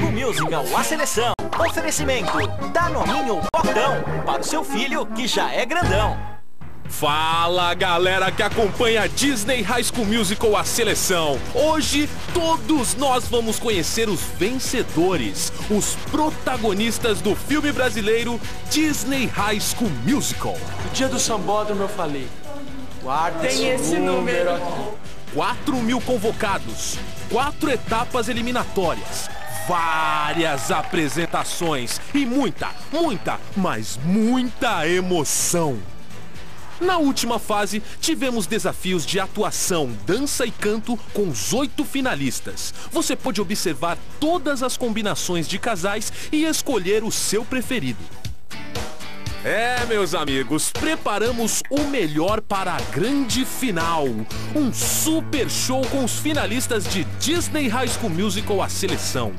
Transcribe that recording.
Musical A Seleção. Oferecimento: Danoninho Botão para o seu filho que já é grandão. Fala galera que acompanha Disney High School Musical A Seleção. Hoje todos nós vamos conhecer os vencedores, os protagonistas do filme brasileiro Disney High School Musical. No dia do sambódromo eu falei, guarda Tem esse número. 4 mil convocados, quatro etapas eliminatórias, várias apresentações e muita, muita, mas muita emoção. Na última fase, tivemos desafios de atuação, dança e canto com os oito finalistas. Você pôde observar todas as combinações de casais e escolher o seu preferido. É, meus amigos, preparamos o melhor para a grande final. Um super show com os finalistas de Disney High School Musical A Seleção.